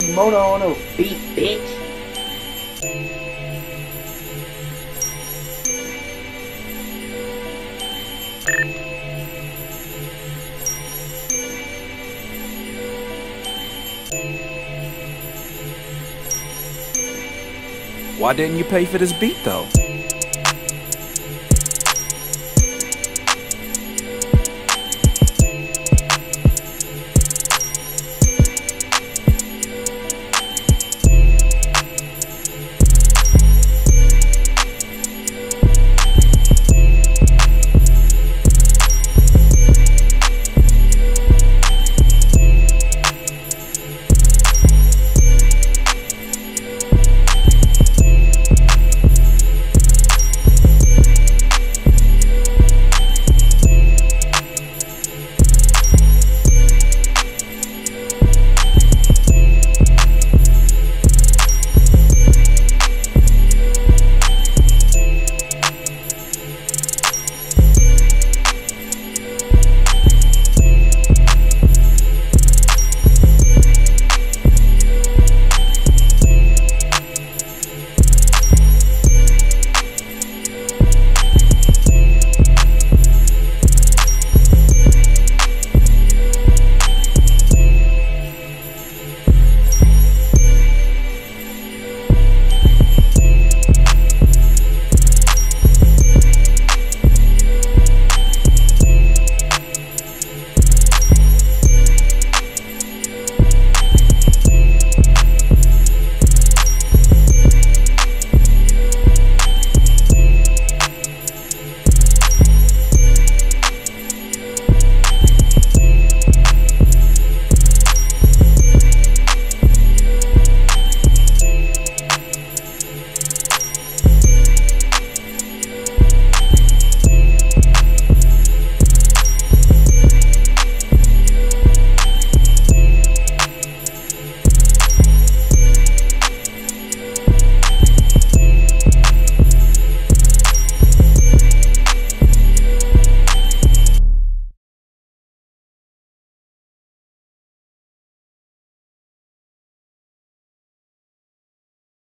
kimono on her beat, bitch. Why didn't you pay for this beat though?